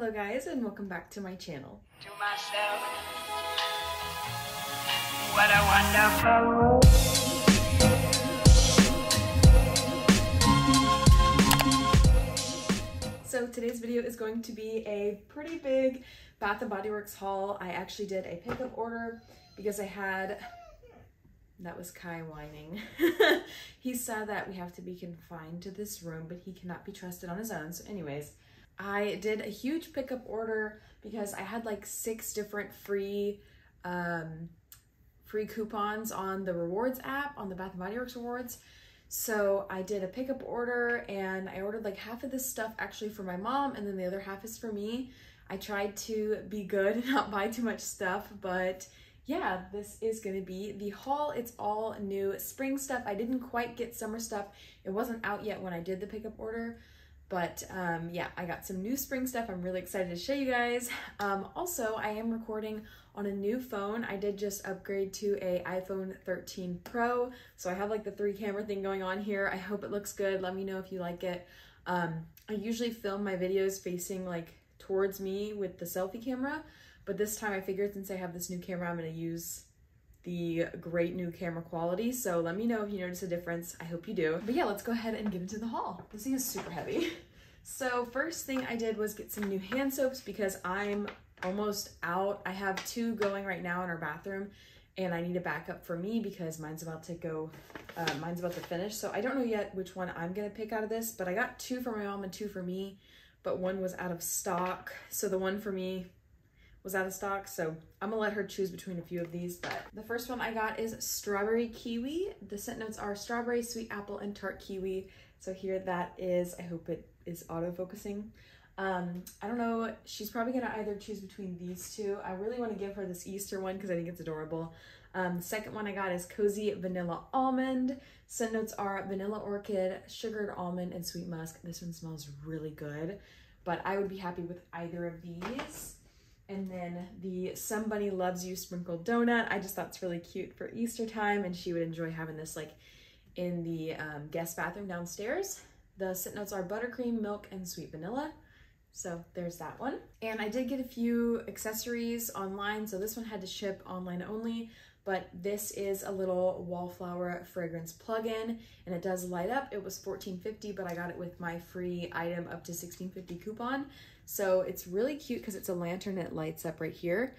Hello guys and welcome back to my channel. to myself. What a wonderful world. So today's video is going to be a pretty big Bath & Body Works haul. I actually did a pickup order because I had, that was Kai whining. he said that we have to be confined to this room, but he cannot be trusted on his own. So anyways, I did a huge pickup order because I had like six different free um, free coupons on the rewards app on the Bath Body Works rewards. So I did a pickup order and I ordered like half of this stuff actually for my mom and then the other half is for me. I tried to be good and not buy too much stuff, but yeah, this is gonna be the haul. It's all new spring stuff. I didn't quite get summer stuff. It wasn't out yet when I did the pickup order, but um, yeah, I got some new spring stuff. I'm really excited to show you guys. Um, also, I am recording on a new phone. I did just upgrade to a iPhone 13 Pro. So I have like the three camera thing going on here. I hope it looks good. Let me know if you like it. Um, I usually film my videos facing like towards me with the selfie camera, but this time I figured since I have this new camera, I'm gonna use the great new camera quality. So let me know if you notice a difference. I hope you do. But yeah, let's go ahead and get into the haul. This thing is super heavy. So first thing I did was get some new hand soaps because I'm almost out. I have two going right now in our bathroom and I need a backup for me because mine's about to go, uh, mine's about to finish. So I don't know yet which one I'm gonna pick out of this, but I got two for my mom and two for me, but one was out of stock. So the one for me was out of stock. So I'm gonna let her choose between a few of these, but the first one I got is strawberry kiwi. The scent notes are strawberry, sweet apple, and tart kiwi. So here that is, I hope it is autofocusing. Um, I don't know, she's probably gonna either choose between these two. I really wanna give her this Easter one because I think it's adorable. Um, the second one I got is Cozy Vanilla Almond. Scent notes are vanilla orchid, sugared almond, and sweet musk. This one smells really good, but I would be happy with either of these. And then the Somebody Loves You sprinkled donut. I just thought it's really cute for Easter time and she would enjoy having this like in the um, guest bathroom downstairs. The scent notes are buttercream, milk, and sweet vanilla. So there's that one. And I did get a few accessories online. So this one had to ship online only, but this is a little wallflower fragrance plug-in and it does light up. It was $14.50, but I got it with my free item up to $16.50 coupon. So it's really cute because it's a lantern it lights up right here.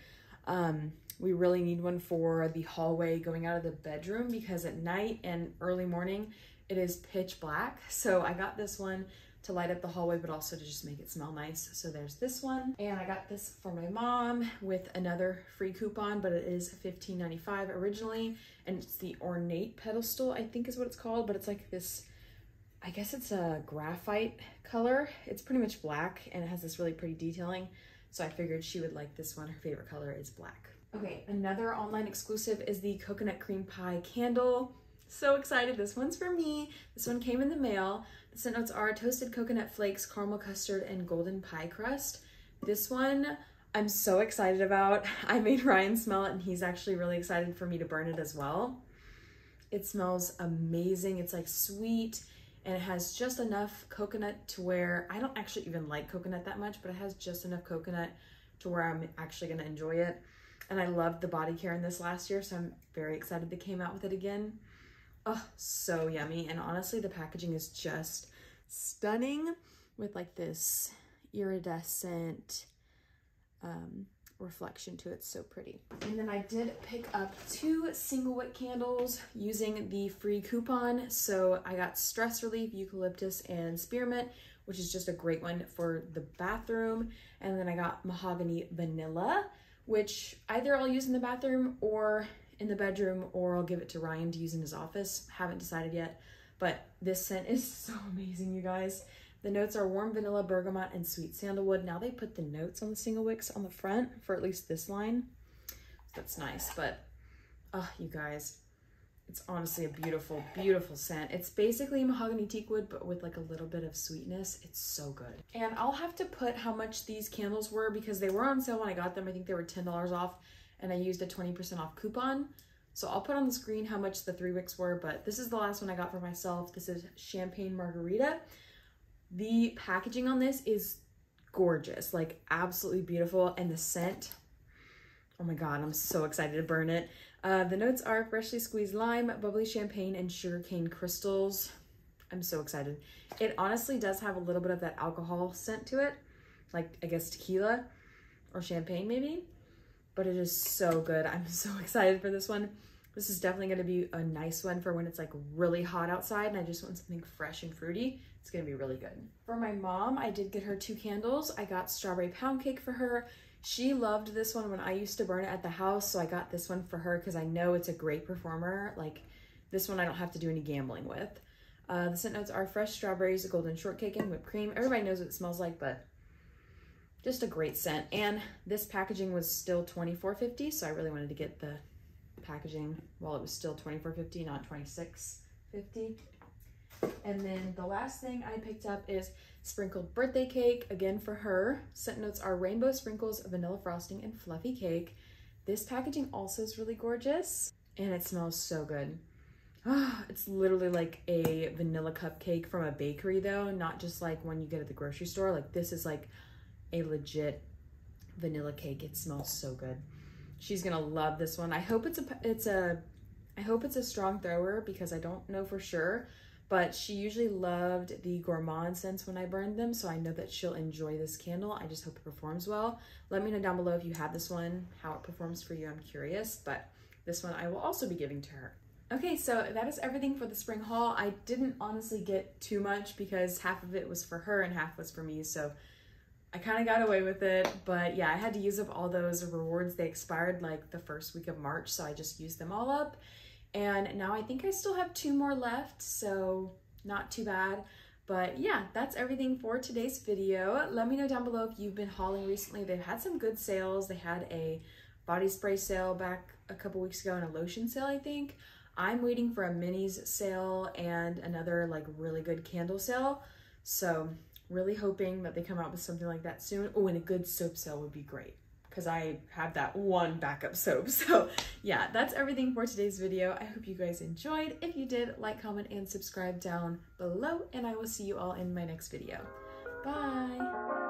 Um, we really need one for the hallway going out of the bedroom because at night and early morning, it is pitch black. So I got this one to light up the hallway, but also to just make it smell nice. So there's this one. And I got this for my mom with another free coupon, but it is $15.95 originally. And it's the Ornate Pedestal, I think is what it's called, but it's like this, I guess it's a graphite color. It's pretty much black and it has this really pretty detailing. So I figured she would like this one. Her favorite color is black. Okay, another online exclusive is the coconut cream pie candle. So excited, this one's for me. This one came in the mail. The scent notes are toasted coconut flakes, caramel custard, and golden pie crust. This one I'm so excited about. I made Ryan smell it and he's actually really excited for me to burn it as well. It smells amazing. It's like sweet and it has just enough coconut to where I don't actually even like coconut that much, but it has just enough coconut to where I'm actually gonna enjoy it. And I loved the body care in this last year, so I'm very excited they came out with it again. Oh, so yummy. And honestly, the packaging is just stunning with like this iridescent um, reflection to it. So pretty. And then I did pick up two single wick candles using the free coupon. So I got Stress Relief, Eucalyptus, and Spearmint, which is just a great one for the bathroom. And then I got Mahogany Vanilla, which either I'll use in the bathroom or in the bedroom, or I'll give it to Ryan to use in his office. Haven't decided yet, but this scent is so amazing, you guys. The notes are warm vanilla, bergamot, and sweet sandalwood. Now they put the notes on the single wicks on the front for at least this line. That's nice, but oh, you guys, it's honestly a beautiful, beautiful scent. It's basically mahogany teak wood, but with like a little bit of sweetness. It's so good. And I'll have to put how much these candles were because they were on sale when I got them. I think they were $10 off and I used a 20% off coupon. So I'll put on the screen how much the three wicks were, but this is the last one I got for myself. This is Champagne Margarita. The packaging on this is gorgeous, like absolutely beautiful. And the scent, oh my God, I'm so excited to burn it. Uh, the notes are freshly squeezed lime, bubbly champagne, and sugarcane crystals. I'm so excited. It honestly does have a little bit of that alcohol scent to it, like I guess tequila or champagne maybe, but it is so good. I'm so excited for this one. This is definitely gonna be a nice one for when it's like really hot outside and I just want something fresh and fruity. It's gonna be really good. For my mom, I did get her two candles. I got strawberry pound cake for her. She loved this one when I used to burn it at the house, so I got this one for her because I know it's a great performer. Like this one I don't have to do any gambling with. Uh, the scent notes are fresh strawberries, a golden shortcake, and whipped cream. Everybody knows what it smells like, but just a great scent. And this packaging was still $24.50, so I really wanted to get the packaging while it was still $24.50, not $26.50. And then the last thing I picked up is sprinkled birthday cake, again for her. Scent notes are rainbow sprinkles, vanilla frosting, and fluffy cake. This packaging also is really gorgeous and it smells so good. Ah, it's literally like a vanilla cupcake from a bakery though, not just like when you get at the grocery store. Like this is like a legit vanilla cake. It smells so good. She's gonna love this one. I hope it's a it's a I hope it's a strong thrower because I don't know for sure, but she usually loved the gourmand scents when I burned them, so I know that she'll enjoy this candle. I just hope it performs well. Let me know down below if you have this one, how it performs for you. I'm curious, but this one I will also be giving to her. Okay, so that is everything for the spring haul. I didn't honestly get too much because half of it was for her and half was for me, so I kind of got away with it, but yeah, I had to use up all those rewards. They expired like the first week of March, so I just used them all up. And now I think I still have two more left, so not too bad. But yeah, that's everything for today's video. Let me know down below if you've been hauling recently. They've had some good sales. They had a body spray sale back a couple weeks ago and a lotion sale, I think. I'm waiting for a minis sale and another like really good candle sale. So Really hoping that they come out with something like that soon. Oh, and a good soap sale would be great because I have that one backup soap. So yeah, that's everything for today's video. I hope you guys enjoyed. If you did, like, comment, and subscribe down below, and I will see you all in my next video. Bye!